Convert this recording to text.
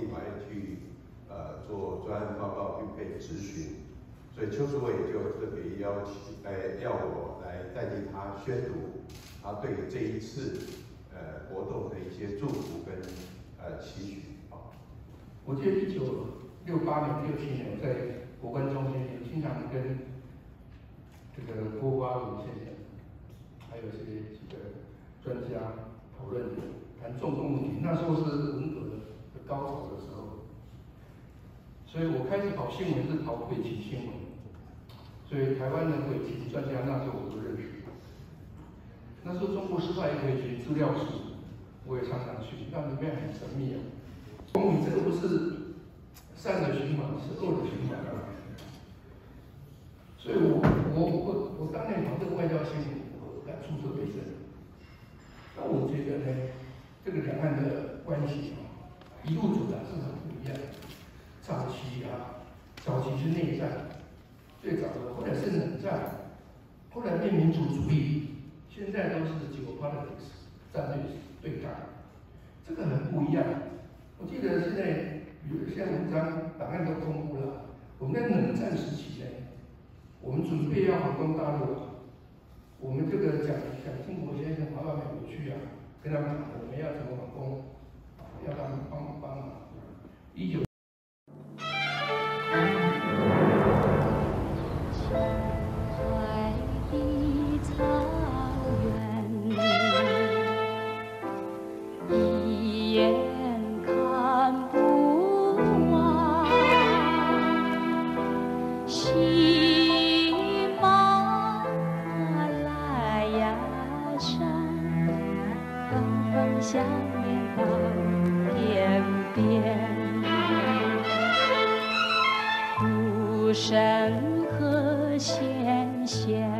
立法院去呃做专案报告并被质询，所以邱淑伟就特别邀请来要我来代替他宣读他对这一次呃活动的一些祝福跟呃期许啊。我记得一九六八年、六七年在国关中心经常跟这个郭华文先生，还有些几个专家讨论谈重共问题。那时候是文革的高潮的时候，所以我开始跑新闻是跑鬼奇新闻，所以台湾的鬼奇专家那时候我都认识。那时候中国师范也可以去资料室，我也常常去，那里面很神秘啊。公你这个不是善的循环，是恶的循环。所以我我我我当年跑这个外交新闻，我感触特别深。那我觉得呢，这个两岸的关系啊，一路走来是。早期是内战，最早的，后来是冷战，后来变民族主义，现在都是 geopolitics 战略对抗，这个很不一样。我记得现在有些文章档案都公布了，我们在冷战时期呢。我们准备要反攻大陆，我们这个蒋蒋经国先生跑到美国去啊，跟他们谈我们要怎么反攻，要他们帮帮相连到天边。湖山和纤纤